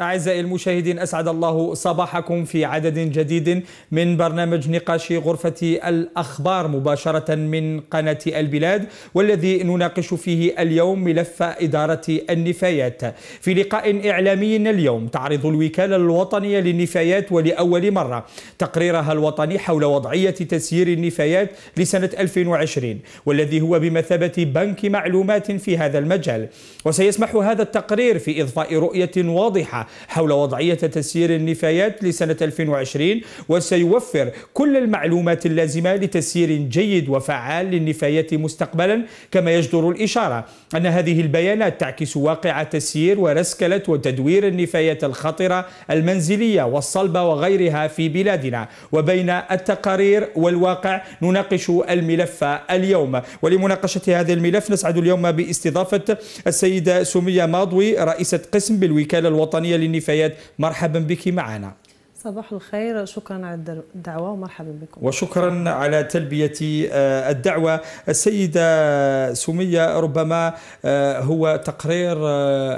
أعزائي المشاهدين أسعد الله صباحكم في عدد جديد من برنامج نقاش غرفة الأخبار مباشرة من قناة البلاد والذي نناقش فيه اليوم ملف إدارة النفايات. في لقاء إعلامي اليوم تعرض الوكالة الوطنية للنفايات ولأول مرة تقريرها الوطني حول وضعية تسيير النفايات لسنة 2020 والذي هو بمثابة بنك معلومات في هذا المجال. وسيسمح هذا التقرير في إضفاء رؤية واضحة حول وضعية تسيير النفايات لسنة 2020 وسيوفر كل المعلومات اللازمة لتسيير جيد وفعال للنفايات مستقبلا كما يجدر الإشارة أن هذه البيانات تعكس واقع تسيير ورسكلة وتدوير النفايات الخطرة المنزلية والصلبة وغيرها في بلادنا. وبين التقارير والواقع نناقش الملف اليوم. ولمناقشة هذا الملف نسعد اليوم باستضافة السيدة سمية ماضوي رئيسة قسم بالوكالة الوطنية للنفايات. مرحبا بك معنا. صباح الخير. شكرا على الدعوة ومرحبا بكم. وشكرا على تلبية الدعوة. السيدة سمية ربما هو تقرير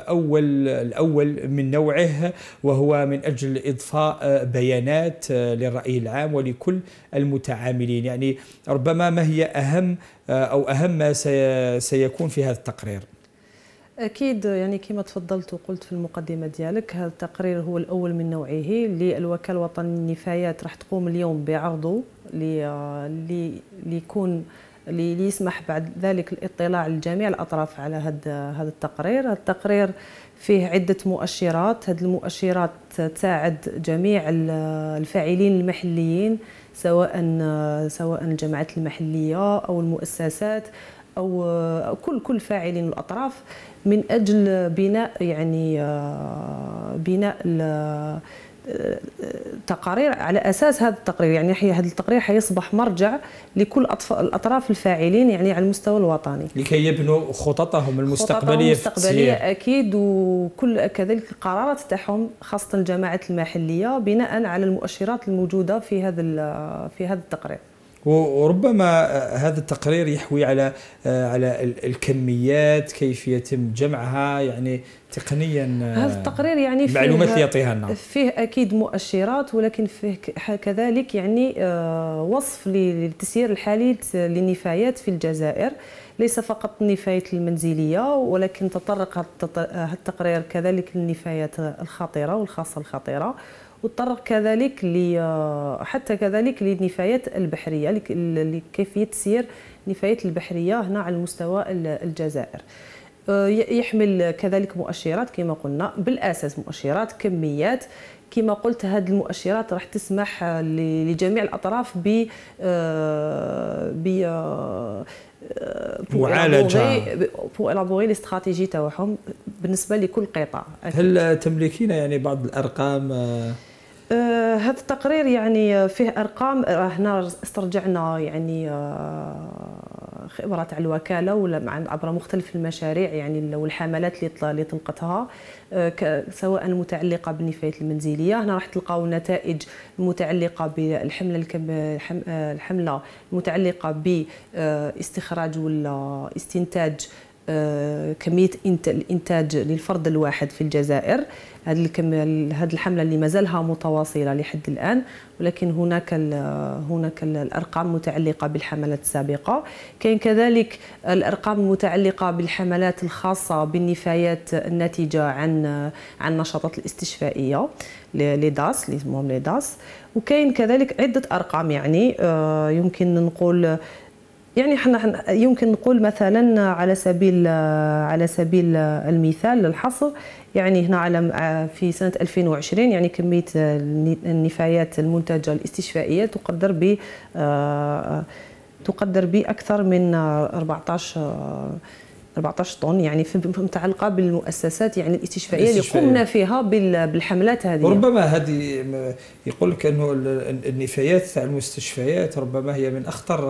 أول الأول من نوعه وهو من أجل إضفاء بيانات للرأي العام ولكل المتعاملين. يعني ربما ما هي أهم أو أهم ما سيكون في هذا التقرير. أكيد يعني كما تفضلت وقلت في المقدمة ديالك هذا التقرير هو الأول من نوعه. للوكالة الوطنية للنفايات راح تقوم اليوم بعرضه اللي يكون اللي يسمح بعد ذلك الاطلاع لجميع الأطراف على هذا هذا التقرير. هذا التقرير فيه عدة مؤشرات. هذه المؤشرات تساعد جميع الفاعلين المحليين سواء سواء الجماعات المحلية أو المؤسسات أو كل كل فاعلين الأطراف من أجل بناء يعني بناء تقارير على أساس هذا التقرير. يعني هذا التقرير حيصبح مرجع لكل الأطراف الفاعلين يعني على المستوى الوطني. لكي يبنوا خططهم المستقبلية خططهم المستقبلية أكيد. وكل كذلك القرارات تاعهم خاصة الجماعات المحلية بناء على المؤشرات الموجودة في هذا في هذا التقرير. وربما هذا التقرير يحوي على على الكميات كيف يتم جمعها يعني تقنيا هذا التقرير يعني فيه المعلومات اللي يعطيها لنا فيه أكيد مؤشرات ولكن فيه كذلك يعني وصف للتسيير الحالي للنفايات في الجزائر. ليس فقط النفايات المنزلية ولكن تطرق هذا التقرير كذلك للنفايات الخطيرة والخاصة الخطيرة. وتطرق كذلك حتى كذلك للنفايات البحرية لكيفية تسيير النفايات البحرية هنا على مستوى الجزائر. يحمل كذلك مؤشرات كما قلنا بالأساس مؤشرات كميات. كما قلت هذه المؤشرات راح تسمح لجميع الأطراف ب ب معالجة. بو الابوغي الاستراتيجي تاعهم بالنسبة لكل قطاع. هل تملكين يعني بعض الأرقام؟ آه هذا التقرير يعني فيه أرقام هنا استرجعنا يعني خبره تاع الوكالة ولا عبر مختلف المشاريع يعني والحملات اللي طلقتها سواء المتعلقه بالنفايات المنزلية. هنا راح تلقاو النتائج المتعلقه بالحملة الحملة المتعلقه باستخراج ولا استنتاج كمية الإنتاج للفرد الواحد في الجزائر. هذه الحملة اللي مازالها متواصلة لحد الآن ولكن هناك هناك الأرقام المتعلقه بالحملات السابقة. كاين كذلك الأرقام المتعلقه بالحملات الخاصة بالنفايات الناتجة عن عن النشاطات الاستشفائية لي داس اللي داس وكاين كذلك عدة أرقام يعني يمكن نقول يعني إحنا يمكن نقول مثلا على سبيل على سبيل المثال الحصر يعني هنا على في سنة 2020 يعني كمية النفايات المنتجة الاستشفائية تقدر ب تقدر بأكثر من 14 14 طن يعني في متعلقة بالمؤسسات يعني الاستشفائية اللي قمنا فيها بالحملات هذه. وربما هذه يقول لك إنه النفايات تاع المستشفيات ربما هي من أخطر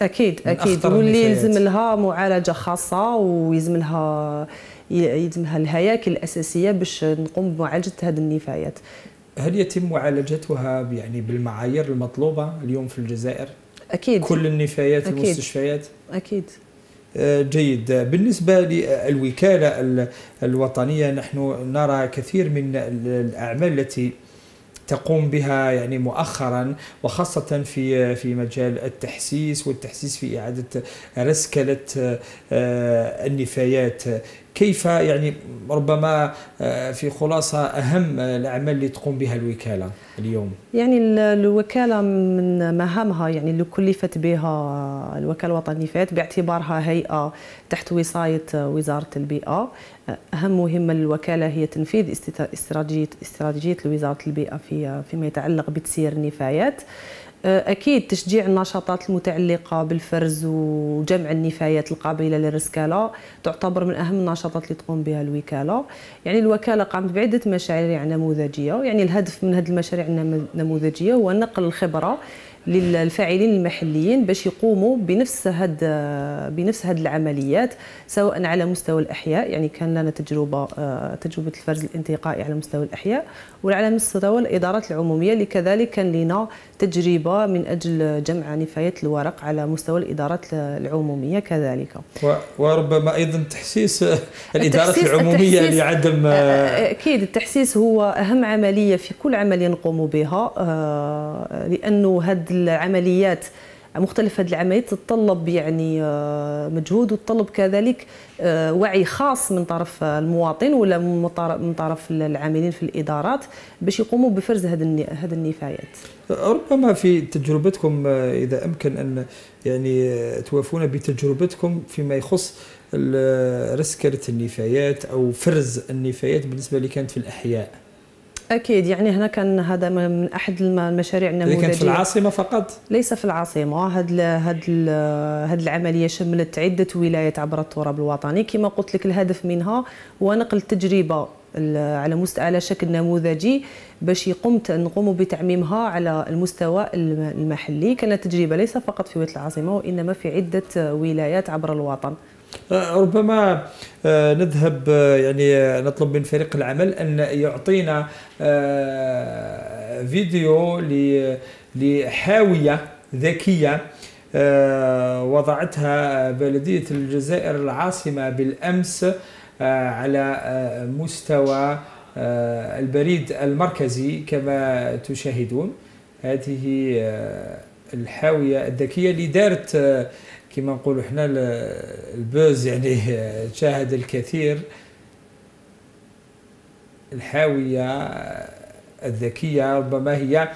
أكيد من أكيد. أخطر واللي. يلزم لها معالجة خاصة ويلزم لها يلزم لها الهياكل الأساسية باش نقوم بمعالجة هذه النفايات. هل يتم معالجتها يعني بالمعايير المطلوبة اليوم في الجزائر؟ أكيد. كل النفايات أكيد. المستشفيات؟ أكيد. جيد. بالنسبة للوكالة الوطنية نحن نرى كثير من الأعمال التي تقوم بها يعني مؤخرا وخاصة في في مجال التحسيس والتحسيس في إعادة رسكلة آه، النفايات. كيف يعني ربما آه، في خلاصة أهم الأعمال اللي تقوم بها الوكالة اليوم؟ يعني الوكالة من مهامها يعني اللي كلفت بها الوكالة الوطنية للنفايات باعتبارها هيئة تحت وصاية وزارة البيئة. أهم مهمة للوكالة هي تنفيذ استراتيجية استراتيجية لوزارة البيئة في فيما يتعلق بتسيير النفايات. أكيد تشجيع النشاطات المتعلقة بالفرز وجمع النفايات القابلة للرسكالة تعتبر من أهم النشاطات اللي تقوم بها الوكالة. يعني الوكالة قامت بعدة مشاريع نموذجية يعني الهدف من هذه المشاريع النموذجيه هو نقل الخبرة للفاعلين المحليين باش يقوموا بنفس هاد بنفس هاد العمليات سواء على مستوى الأحياء يعني كان لنا تجربة آه، تجربة الفرز الانتقائي على مستوى الأحياء وعلى مستوى الإدارات العمومية اللي كذلك كان لنا تجربة من أجل جمع نفايات الورق على مستوى الإدارات العمومية كذلك. وربما أيضا تحسيس الادارات التحسيس العمومية التحسيس لعدم آه، آه، أكيد التحسيس هو أهم عملية في كل عمليه نقوم بها لأنه هذه العمليات مختلف هذه العمليات تتطلب يعني آه، مجهود وتطلب كذلك آه، وعي خاص من طرف المواطن ولا من طرف العاملين في الإدارات باش يقوموا بفرز هذه النفايات. ربما في تجربتكم آه، إذا أمكن أن يعني توافونا بتجربتكم فيما يخص رسكله النفايات أو فرز النفايات بالنسبة اللي كانت في الأحياء. أكيد يعني هنا كان هذا من أحد المشاريع النموذجيه كانت في العاصمة فقط. ليس في العاصمة هذه هذه هذه العملية شملت عدة ولايات عبر التراب الوطني. كما قلت لك الهدف منها هو نقل تجربه على مستوى على شكل نموذجي باش يقوم نقوم بتعميمها على المستوى المحلي. كانت تجربة ليس فقط في ولاية العاصمة وإنما في عدة ولايات عبر الوطن. ربما آه، نذهب آه، يعني نطلب من فريق العمل أن يعطينا فيديو لحاوية ذكية وضعتها بلدية الجزائر العاصمة بالأمس على مستوى البريد المركزي كما تشاهدون. هذه الحاوية الذكية اللي دارت كما نقولوا إحنا البوز يعني شاهد الكثير الحاوية الذكية ربما هي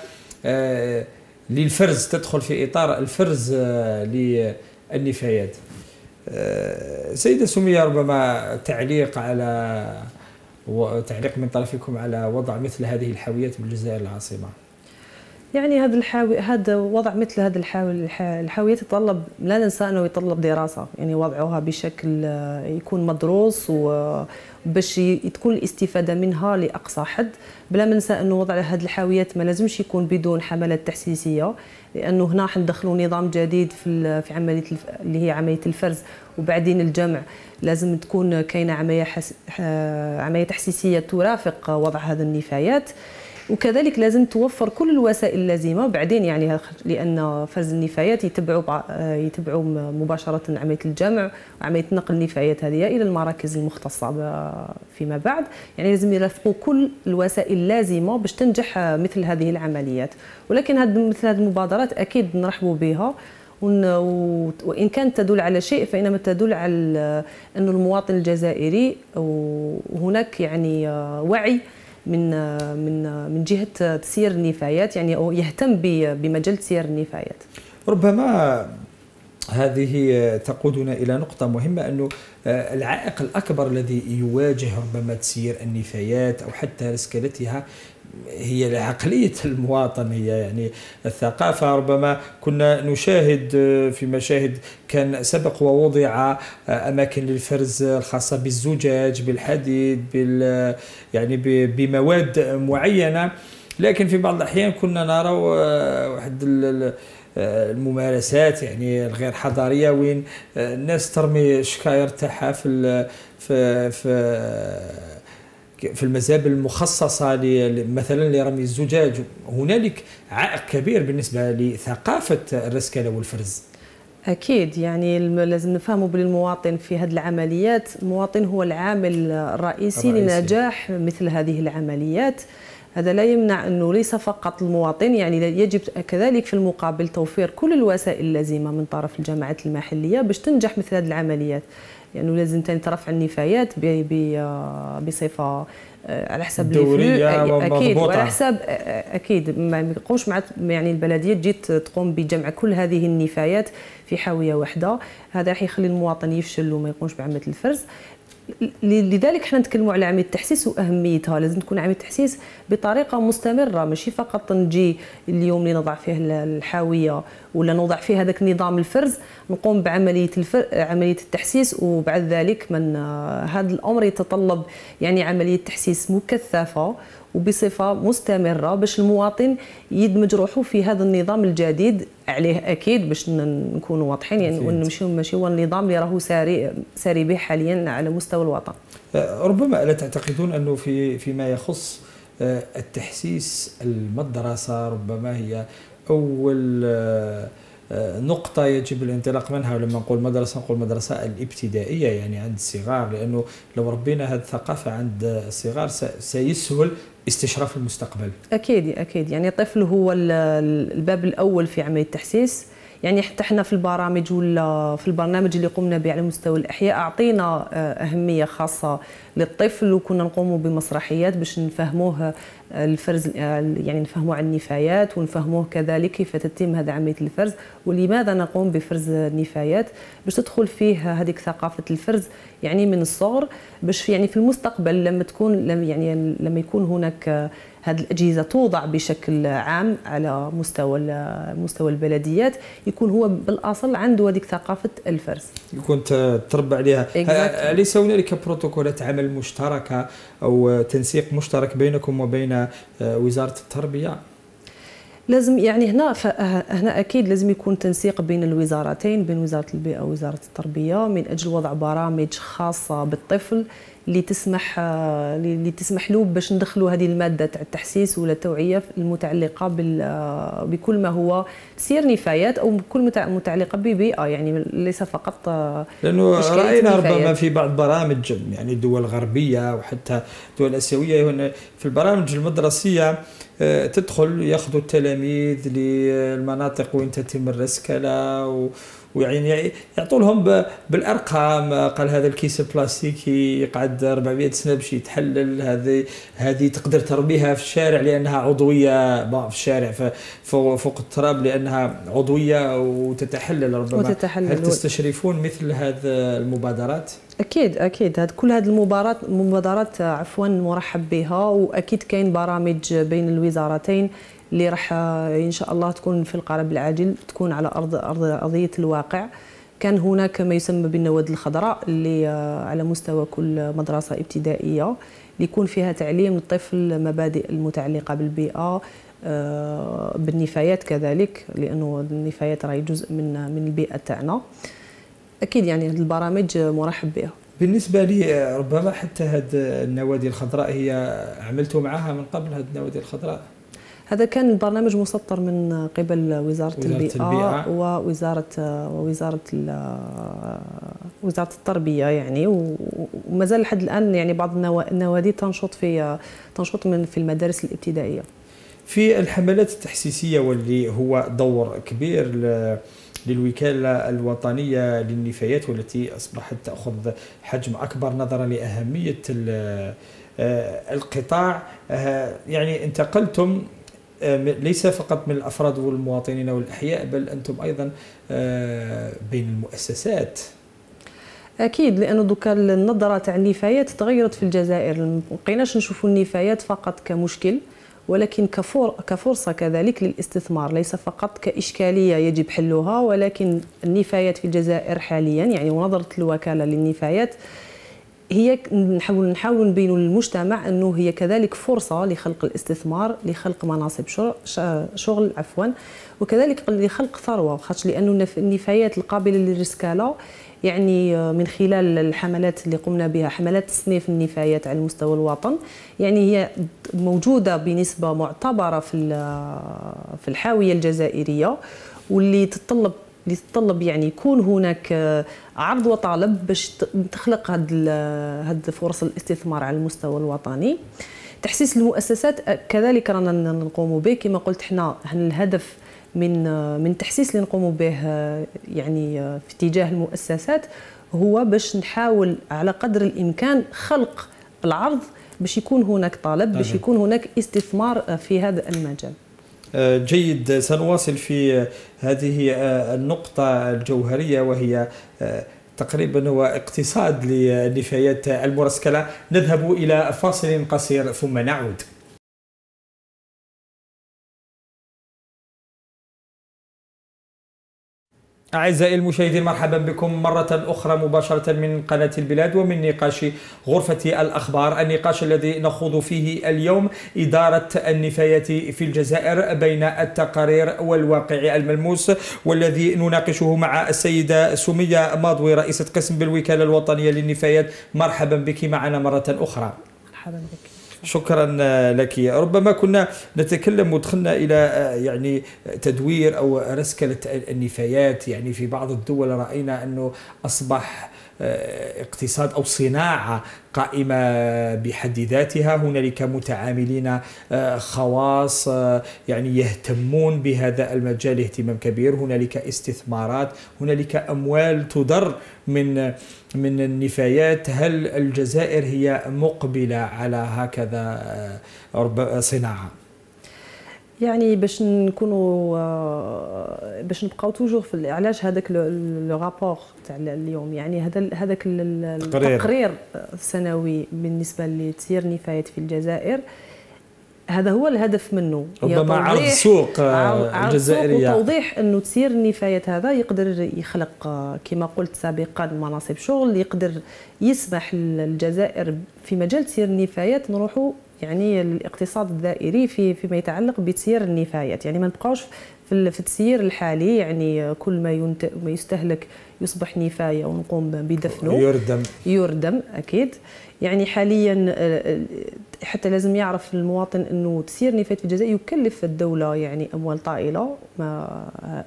آه، للفرز تدخل في إطار الفرز آه، للنفايات. آه، سيدة سمية ربما تعليق على تعليق من طرفكم على وضع مثل هذه الحاويات بالجزائر العاصمة. يعني هذا الحاوي هذا وضع مثل هذا الحاوي الحاويات يتطلب لا ننسى أنه يتطلب دراسة. يعني وضعها بشكل آه، يكون مدروس وباش تكون الاستفادة منها لأقصى حد. بلا ما ننسى أنه وضع هذه الحاويات ما لازمش يكون بدون حملات تحسيسية لأنه هنا حندخلوا نظام جديد في في عملية اللي هي عملية الفرز. وبعدين الجمع لازم تكون كاينة عملية. آه، عملية تحسيسية ترافق وضع هذه النفايات. وكذلك لازم توفر كل الوسائل اللازمة. بعدين يعني لأن فرز النفايات يتبعوا يتبعوا مباشرة عملية الجمع وعملية نقل النفايات هذه إلى المراكز المختصة فيما بعد. يعني لازم يرافقوا كل الوسائل اللازمة باش تنجح مثل هذه العمليات. ولكن هذه مثل هذه المبادرات أكيد نرحبوا بها. وإن كانت تدل على شيء فإنما تدل على أنه المواطن الجزائري وهناك يعني وعي من من من جهة تسيير النفايات يعني أو يهتم بمجال تسيير النفايات. ربما هذه تقودنا إلى نقطة مهمة أنه العائق الأكبر الذي يواجه ربما تسيير النفايات أو حتى رسكلتها هي عقلية المواطن هي يعني الثقافة. ربما كنا نشاهد في مشاهد كان سبق ووضع أماكن للفرز الخاصة بالزجاج بالحديد بال يعني بمواد معينة. لكن في بعض الأحيان كنا نرى واحد الممارسات يعني الغير حضارية وين الناس ترمي شكاير تاعها في في في في المزابل المخصصة مثلا لرمي الزجاج. هنالك عائق كبير بالنسبة لثقافة الرسكلة والفرز. أكيد يعني لازم نفهموا بالمواطن في هذه العمليات. المواطن هو العامل الرئيسي, الرئيسي. لنجاح مثل هذه العمليات. هذا لا يمنع أنه ليس فقط المواطن يعني يجب كذلك في المقابل توفير كل الوسائل اللازمة من طرف الجماعات المحلية باش تنجح مثل هذه العمليات. يعني لازم ترفع النفايات بصفة آه، على حسب الدورية أكيد وعلى حساب آه، أكيد. ما يبقوش مع يعني البلدية تجي تقوم بجمع كل هذه النفايات في حاوية واحدة. هذا راح يخلي المواطن يفشل وما يقومش بعمليه الفرز. لذلك حنا نتكلموا على عملية التحسيس وأهميتها. لازم تكون عملية التحسيس بطريقة مستمرة ماشي فقط نجي اليوم اللي نضع فيه الحاوية ولا نوضع فيه هذاك نظام الفرز نقوم بعملية الفر... عملية التحسيس وبعد ذلك من هذا الأمر يتطلب يعني عملية تحسيس مكثفة وبصفة مستمرة باش المواطن يدمج روحه في هذا النظام الجديد. عليه أكيد باش نكونوا واضحين يعني ونمشيو ماشي هو النظام اللي راهو ساري ساري به حاليا على مستوى الوطن. أه، ربما ألا تعتقدون أنه في فيما يخص أه، التحسيس المدرسة ربما هي أول أه، نقطة يجب الانطلاق منها ولما نقول مدرسة نقول مدرسة الابتدائية يعني عند الصغار لأنه لو ربينا هذه الثقافة عند الصغار سيسهل استشراف المستقبل. أكيد أكيد. يعني الطفل هو الباب الأول في عملية التحسيس. يعني حتى إحنا في البرامج ولا في البرنامج اللي قمنا به على مستوى الأحياء أعطينا آه، أهمية خاصة للطفل وكنا نقوموا بمسرحيات باش نفهموه آه، الفرز آه، يعني نفهموا عن النفايات ونفهموه كذلك كيف تتم هذا عملية الفرز ولماذا نقوم بفرز النفايات. باش تدخل فيه هذيك ثقافة الفرز يعني من الصغر باش يعني في المستقبل لما تكون يعني لما يكون هناك هذه الأجهزة توضع بشكل عام على مستوى مستوى البلديات يكون هو بالأصل عنده هذيك ثقافة الفرز. يكون تربى عليها. اليس هنالك بروتوكولات عمل مشتركه أو تنسيق مشترك بينكم وبين آه، وزارة التربية؟ لازم يعني هنا هنا أكيد لازم يكون تنسيق بين الوزارتين بين وزارة البيئة ووزارة التربية من أجل وضع برامج خاصة بالطفل. اللي تسمح اللي تسمح له باش ندخلوا هذه المادة تاع التحسيس ولا التوعية المتعلقة بكل ما هو سير نفايات أو كل متعلقة ببيئه يعني ليس فقط لأنه رأينا ربما في بعض برامج يعني دول غربية وحتى دول آسيوية في البرامج المدرسية آه، تدخل ياخذوا التلاميذ للمناطق وين تتم الرسكلة و ويعني يعطوا لهم بالأرقام قال هذا الكيس البلاستيكي يقعد 400 سنة باش يتحلل هذه هذه تقدر تربيها في الشارع لأنها عضوية في الشارع فوق التراب لأنها عضوية وتتحلل ربما. وتتحلل. هل تستشرفون مثل هذه المبادرات؟ أكيد أكيد. هاد كل هذه المبادرات المبادرات عفوا مرحب بها وأكيد كاين برامج بين الوزارتين اللي راح إن شاء الله تكون في القرب العاجل تكون على أرض أرض أرضية الواقع. كان هناك ما يسمى بالنوادي الخضراء اللي على مستوى كل مدرسة ابتدائية يكون فيها تعليم الطفل مبادئ المتعلقة بالبيئة آه، بالنفايات كذلك لأنه النفايات راهي جزء من من البيئة تاعنا. أكيد يعني هذه البرامج مرحب بها. بالنسبة لي ربما حتى هذه النوادي الخضراء هي عملتوا معها من قبل هذه النوادي الخضراء؟ هذا كان البرنامج مسطر من قبل وزارة, وزارة البيئة, البيئة. ووزارة ووزارة وزارة التربية يعني. وما زال لحد الآن يعني بعض النوادي تنشط في تنشط من في المدارس الابتدائية. في الحملات التحسيسية واللي هو دور كبير للوكالة الوطنية للنفايات والتي أصبحت تأخذ حجم أكبر نظرا لأهمية آه، القطاع. آه، يعني انتقلتم ليس فقط من الأفراد والمواطنين والأحياء بل أنتم أيضا آه، بين المؤسسات. أكيد لأنه دوكا النظره تاع النفايات تغيرت في الجزائر. ما بقيناش نشوفوا النفايات فقط كمشكل ولكن كفور كفرصة كذلك للاستثمار. ليس فقط كإشكالية يجب حلها ولكن النفايات في الجزائر حاليا يعني ونظرة الوكالة للنفايات هي نحاول نحاول نبينوا للمجتمع إنه هي كذلك فرصة لخلق الاستثمار لخلق مناصب شغل عفوا وكذلك لخلق ثروة خاطر لأنه النفايات القابلة للرسكاله يعني من خلال الحملات اللي قمنا بها حملات تصنيف النفايات على مستوى الوطن. يعني هي موجودة بنسبة معتبرة في في الحاوية الجزائرية واللي تتطلب اللي تطلب يعني يكون هناك آه، عرض وطلب باش تخلق هاد هاد فرص الاستثمار على المستوى الوطني. تحسيس المؤسسات كذلك رانا نقوم به. كما قلت حنا الهدف من من تحسيس اللي نقوم به يعني في اتجاه المؤسسات هو باش نحاول على قدر الإمكان خلق العرض باش يكون هناك طلب باش يكون هناك استثمار في هذا المجال. آه، جيد سنواصل في هذه آه، النقطة الجوهرية وهي آه، تقريبا هو اقتصاد للنفايات المرسكلة نذهب إلى فاصل قصير ثم نعود. أعزائي المشاهدين مرحبا بكم مرة أخرى مباشرة من قناة البلاد ومن نقاش غرفة الأخبار النقاش الذي نخوض فيه اليوم إدارة النفايات في الجزائر بين التقارير والواقع الملموس والذي نناقشه مع السيدة سمية ماضوي رئيسة قسم بالوكالة الوطنية للنفايات. مرحبا بك معنا مرة أخرى. مرحبا بك. شكرا لك. ربما كنا نتكلم ودخلنا إلى يعني تدوير أو رسكله النفايات يعني في بعض الدول رأينا أنه أصبح اقتصاد أو صناعة قائمة بحد ذاتها. هنالك متعاملين خواص يعني يهتمون بهذا المجال اهتمام كبير. هنالك استثمارات هنالك أموال تدر من من النفايات. هل الجزائر هي مقبلة على هكذا صناعة؟ يعني باش نكونوا آه، باش نبقاو توجور في علاش هذاك لو رابور تاع اليوم؟ يعني هذا هذاك التقرير السنوي بالنسبة لتسيير نفايات في الجزائر هذا هو الهدف منه. ربما عرض سوق الجزائرية. وتوضيح إنه تسيير النفايات هذا يقدر يخلق آه، كما قلت سابقا مناصب شغل يقدر يسمح للجزائر في مجال تسيير النفايات نروحوا يعني الاقتصاد الدائري في فيما يتعلق بتسيير النفايات. يعني ما نبقاوش في التسيير الحالي يعني كل ما ما يستهلك يصبح نفاية ونقوم بدفنه. يردم. يردم أكيد. يعني حاليا آه، حتى لازم يعرف المواطن إنه تسيير نفايات في الجزائر يكلف الدولة يعني أموال طائلة. ما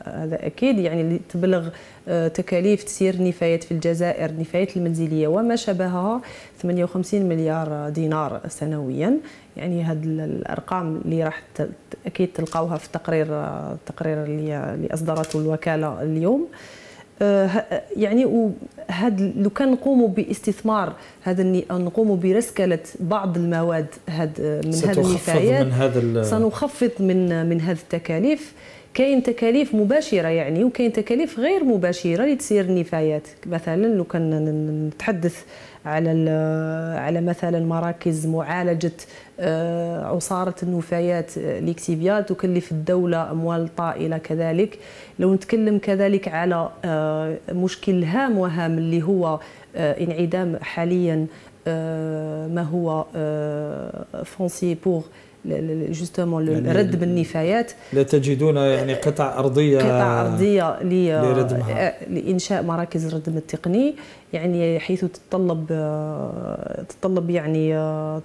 هذا أكيد. يعني تبلغ آه، تكاليف تسيير نفايات في الجزائر النفايات المنزلية وما شابهها 58 مليار دينار سنويا. يعني هذه الأرقام اللي راح أكيد تلقاوها في التقرير التقرير اللي اصدرته الوكالة اليوم. آه، يعني هاد لو كان نقوموا باستثمار هذا نقوموا برسكلة بعض المواد هاد من هذه النفايات من هذا سنخفض من من هذه التكاليف. كاين تكاليف مباشرة يعني وكاين تكاليف غير مباشرة لتسيير النفايات. مثلا لو كان نتحدث على على مثلا مراكز معالجة آه، عصارة النفايات آه، lixiviat تكلف الدولة أموال طائلة كذلك. لو نتكلم كذلك على آه، مشكل هام وهام اللي هو انعدام حاليا ما هو foncier pour justement يعني رد بالنفايات. لا تجدون يعني قطع أرضية قطع أرضية لردمها. لإنشاء مراكز الردم التقني يعني حيث تتطلب تتطلب يعني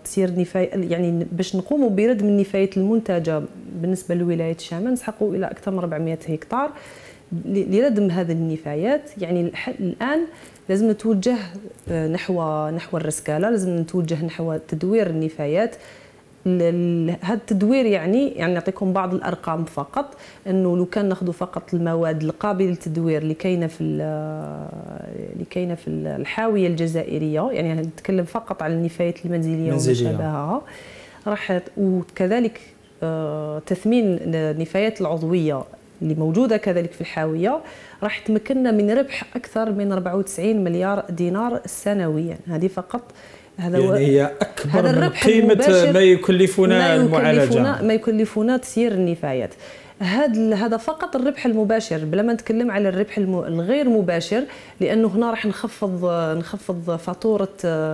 تسير نفاية يعني باش نقوموا بردم النفايات المنتجة بالنسبة لولاية الشمال نسحقوا إلى أكثر من 400 هكتار لردم هذه النفايات. يعني الآن لازم نتوجه نحو نحو الرسكالة لازم نتوجه نحو تدوير النفايات. هذا التدوير يعني يعني نعطيكم بعض الأرقام فقط إنه لو كان ناخذ فقط المواد القابلة للتدوير اللي كاينة في اللي كاينة في الحاوية الجزائرية يعني نتكلم فقط على النفايات المنزلية وما شابهها راح وكذلك آه، تثمين النفايات العضوية اللي موجودة كذلك في الحاوية راح تمكننا من ربح أكثر من 94 مليار دينار سنويا. هذه فقط هذا يعني هي أكبر هذا من قيمة ما يكلفنا المعالجة. ما يكلفنا تسيير النفايات. هذا هذا فقط الربح المباشر بلا ما نتكلم على الربح الغير مباشر لأنه هنا راح نخفض نخفض فاتوره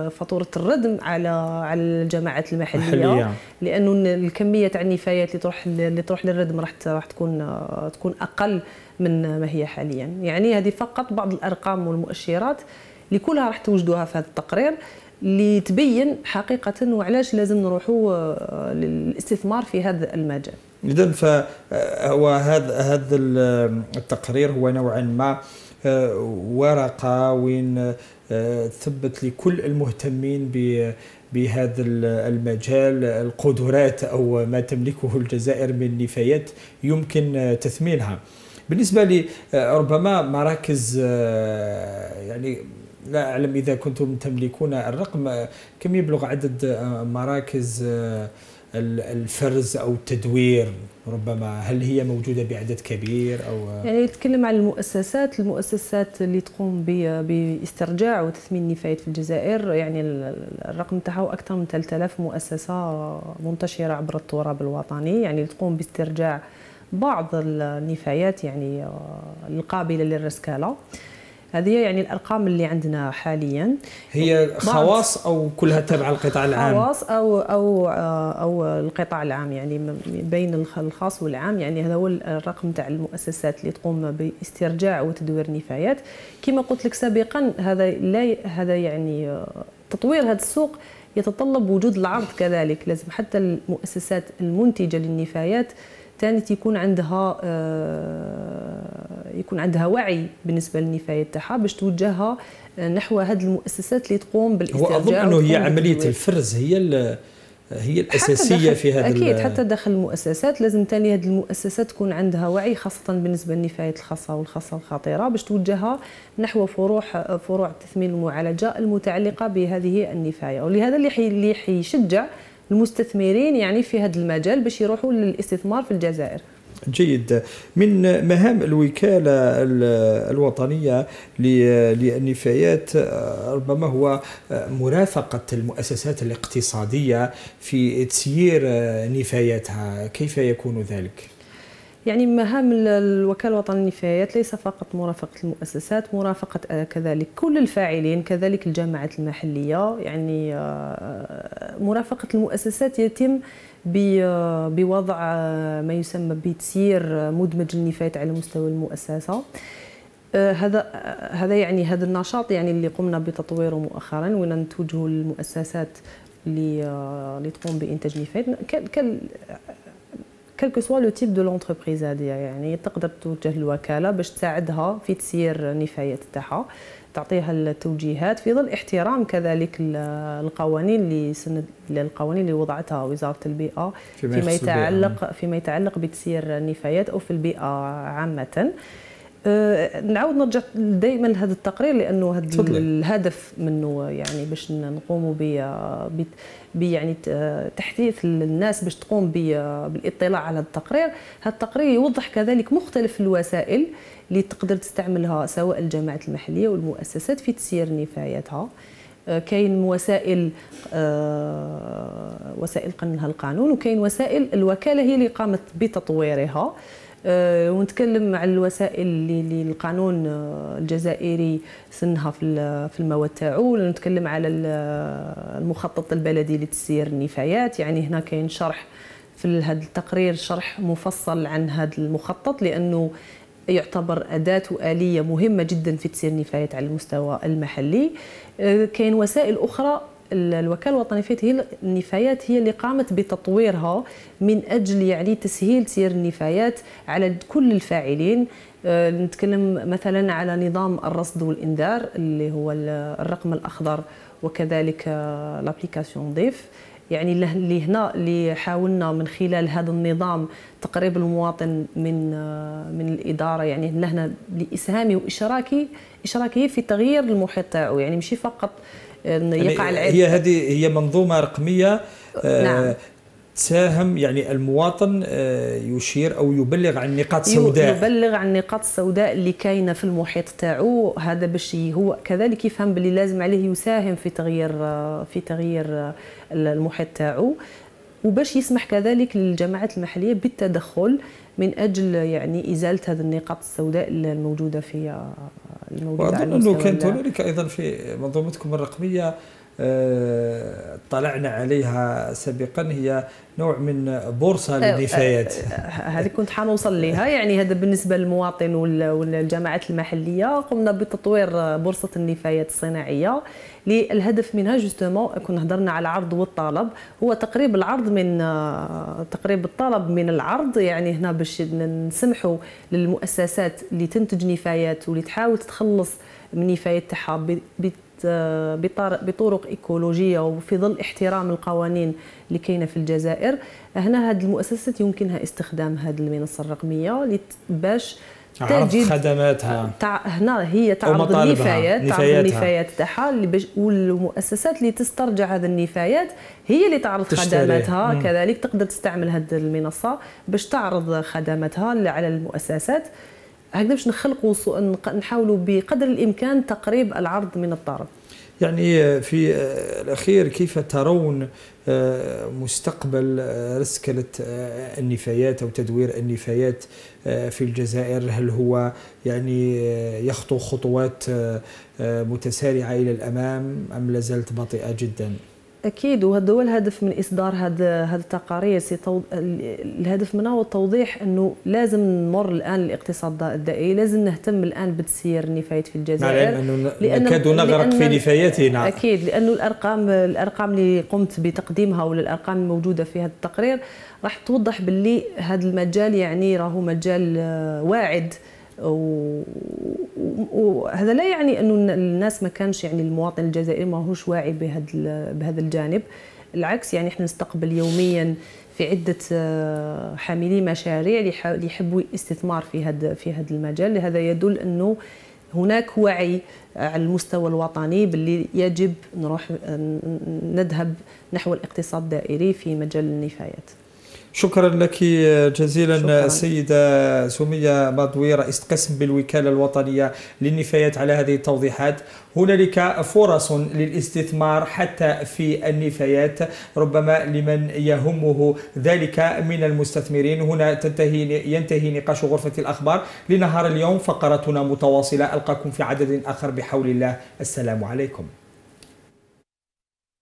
فاتورة الردم على على الجماعات المحلية. محلية. لأنه الكمية تاع النفايات اللي تروح اللي تروح للردم راح راح تكون تكون أقل من ما هي حاليا. يعني هذه فقط بعض الأرقام والمؤشرات اللي كلها راح توجدوها في هذا التقرير. اللي تبين حقيقة وعلاش لازم نروحوا للاستثمار في هذا المجال. إذا فهو هذا هذا التقرير هو نوعا ما ورقة وين ثبت لكل المهتمين بهذا المجال. القدرات أو ما تملكه الجزائر من نفايات يمكن تثمينها. بالنسبة لي ربما مراكز يعني لا أعلم إذا كنتم تملكون الرقم. كم يبلغ عدد مراكز الفرز أو التدوير؟ ربما هل هي موجودة بعدد كبير أو يعني نتكلم عن المؤسسات المؤسسات اللي تقوم باسترجاع وتثمين النفايات في الجزائر. يعني الرقم تاعها أكثر من 3000 مؤسسة منتشرة عبر التراب الوطني. يعني تقوم باسترجاع بعض النفايات يعني القابلة للرسكالة. هذه يعني الأرقام اللي عندنا حاليا. هي خواص أو كلها تبع القطاع العام؟ خواص أو أو أو القطاع العام يعني بين الخاص والعام. يعني هذا هو الرقم تاع المؤسسات اللي تقوم باسترجاع وتدوير نفايات كما قلت لك سابقا هذا لا هذا يعني تطوير هذا السوق يتطلب وجود العرض كذلك. لازم حتى المؤسسات المنتجة للنفايات ثاني يكون عندها يكون عندها وعي بالنسبة للنفاية تاعها باش توجهها نحو هذه المؤسسات اللي تقوم بالاسترجاع هو أظن إنه هي عملية الفرز هي هي الأساسية في هذا أكيد حتى داخل المؤسسات. لازم ثاني هذه المؤسسات تكون عندها وعي خاصة بالنسبة للنفايات الخاصة والخاصة الخطيرة باش توجهها نحو فروع فروع التثمين والمعالجة المتعلقة بهذه النفاية. ولهذا اللي حي اللي حيشجع المستثمرين يعني في هذا المجال باش يروحوا للاستثمار في الجزائر. جيد من مهام الوكالة الوطنية للنفايات ربما هو مرافقة المؤسسات الاقتصادية في تسيير نفاياتها كيف يكون ذلك؟ يعني مهام الوكالة الوطنية للنفايات ليس فقط مرافقة المؤسسات مرافقة كذلك كل الفاعلين كذلك الجامعات المحلية. يعني مرافقة المؤسسات يتم بوضع ما يسمى بتسيير مدمج النفايات على مستوى المؤسسة. هذا هذا يعني هذا النشاط يعني اللي قمنا بتطويره مؤخرا وين نتوجهوا للمؤسسات اللي اللي تقوم بإنتاج نفايات. quel que soit le type de l'entreprise هذه يعني تقدر توجه الوكالة باش تساعدها في تسيير النفايات تاعها تعطيها التوجيهات في ظل احترام كذلك القوانين اللي سند القوانين اللي وضعتها وزارة البيئة فيما يتعلق فيما يتعلق بتسيير النفايات أو في البيئة عامة. نعاود نرجع دائما لهذا التقرير لأنه هذا الهدف منه يعني باش نقوموا ب يعني تحديث الناس باش تقوم بالاطلاع على التقرير. هذا التقرير يوضح كذلك مختلف الوسائل اللي تقدر تستعملها سواء الجامعات المحلية والمؤسسات في تسيير نفاياتها. كاين وسائل وسائل قنها القانون وكاين وسائل الوكالة هي اللي قامت بتطويرها. ونتكلم على الوسائل اللي القانون الجزائري سنها في المواد تاعو نتكلم على المخطط البلدي لتسيير النفايات. يعني هنا كاين شرح في هذا التقرير شرح مفصل عن هذا المخطط لأنه يعتبر أداة وآلية مهمة جدا في تسيير النفايات على المستوى المحلي. كاين وسائل أخرى الوكالة الوطنية هي النفايات هي اللي قامت بتطويرها من أجل يعني تسهيل سير النفايات على كل الفاعلين. نتكلم مثلا على نظام الرصد والإنذار اللي هو الرقم الأخضر وكذلك لابليكاسيون ضيف. يعني اللي هنا اللي حاولنا من خلال هذا النظام تقريب المواطن من من الإدارة يعني لهنا لإسهامي واشراكي اشراكه في تغيير المحيط تاعو. يعني ماشي فقط يقع يعني العيب هي هذه هي منظومة رقمية نعم. تساهم يعني المواطن يشير أو يبلغ عن النقاط السوداء يبلغ عن النقاط السوداء اللي كاينة في المحيط تاعو. هذا باش هو كذلك يفهم باللي لازم عليه يساهم في تغيير في تغيير المحيط تاعو. وباش يسمح كذلك للجماعات المحلية بالتدخل من أجل يعني إزالة هذه النقاط السوداء الموجودة في الموجودة وأظن أنه كانت هنالك أيضا في منظومتكم الرقمية طلعنا عليها سابقا هي نوع من بورصة للنفايات. هذه كنت حنوصل لها يعني هذا بالنسبة للمواطن والجماعات المحلية. قمنا بتطوير بورصة النفايات الصناعية. للهدف منها جوستومون كنا هضرنا على العرض والطلب. هو تقريب العرض من تقريب الطلب من العرض. يعني هنا باش نسمحوا للمؤسسات اللي تنتج نفايات واللي تحاول تتخلص من النفايات تاعها بطرق إيكولوجية وفي ظل احترام القوانين اللي كاينة في الجزائر هنا هذه المؤسسات يمكنها استخدام هذه المنصة الرقمية باش تجد خدماتها تع... هنا هي تعرض النفايات تعرض النفايات تاعها بش... والمؤسسات اللي تسترجع هذه النفايات هي اللي تعرض تشتري. خدماتها مم. كذلك تقدر تستعمل هذه المنصة باش تعرض خدماتها على المؤسسات هكذا باش نخلقوا نحاولوا بقدر الإمكان تقريب العرض من الطرف يعني في الأخير كيف ترون مستقبل رسكله النفايات أو تدوير النفايات في الجزائر هل هو يعني يخطو خطوات متسارعة إلى الأمام أم لازالت بطيئة جدا؟ أكيد وهذا هو الهدف من إصدار هذا هذه التقارير. الهدف منها هو التوضيح إنه لازم نمر الآن الاقتصاد الدائري. لازم نهتم الآن بتسيير النفايات في الجزائر. لأنه نكاد نغرق في نفاياتنا أكيد لأنه الأرقام الأرقام اللي قمت بتقديمها ولا الأرقام الموجودة في هذا التقرير راح توضح باللي هذا المجال يعني راهو مجال واعد. وهذا لا يعني أنه الناس ما كانش يعني المواطن الجزائري ما هوش واعي بهذا بهذا الجانب. العكس يعني إحنا نستقبل يوميا في عدة آه، حاملي مشاريع اللي يحبوا الاستثمار في هذا في هذا المجال. لهذا يدل أنه هناك وعي على المستوى الوطني باللي يجب نروح نذهب نحو الاقتصاد الدائري في مجال النفايات. شكرا لك جزيلا شكرا. السيدة سمية مضوي رئيس قسم بالوكالة الوطنية للنفايات على هذه التوضيحات. هنالك فرص للاستثمار حتى في النفايات ربما لمن يهمه ذلك من المستثمرين. هنا تنتهي ينتهي نقاش غرفة الأخبار. لنهار اليوم فقرتنا متواصلة ألقاكم في عدد آخر بحول الله. السلام عليكم.